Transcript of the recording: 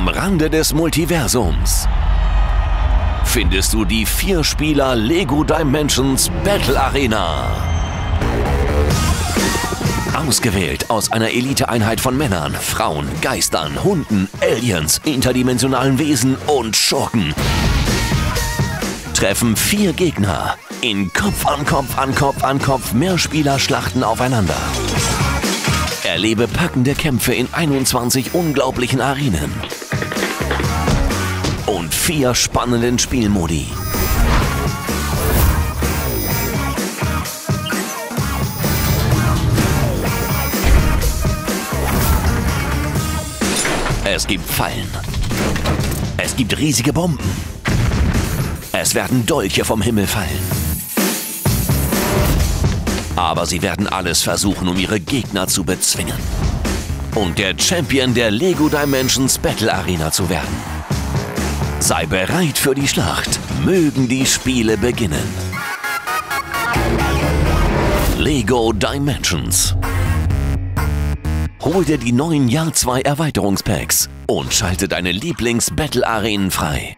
Am Rande des Multiversums findest du die Vier-Spieler Lego Dimensions Battle Arena. Ausgewählt aus einer Eliteeinheit von Männern, Frauen, Geistern, Hunden, Aliens, interdimensionalen Wesen und Schurken treffen vier Gegner in Kopf an Kopf an Kopf an Kopf Mehrspielerschlachten aufeinander. Erlebe packende Kämpfe in 21 unglaublichen Arenen vier spannenden Spielmodi. Es gibt Fallen. Es gibt riesige Bomben. Es werden Dolche vom Himmel fallen. Aber sie werden alles versuchen, um ihre Gegner zu bezwingen. Und der Champion der Lego Dimensions Battle Arena zu werden. Sei bereit für die Schlacht. Mögen die Spiele beginnen. Lego Dimensions. Hol dir die neuen Jahr 2 Erweiterungspacks und schalte deine Lieblings-Battle-Arenen frei.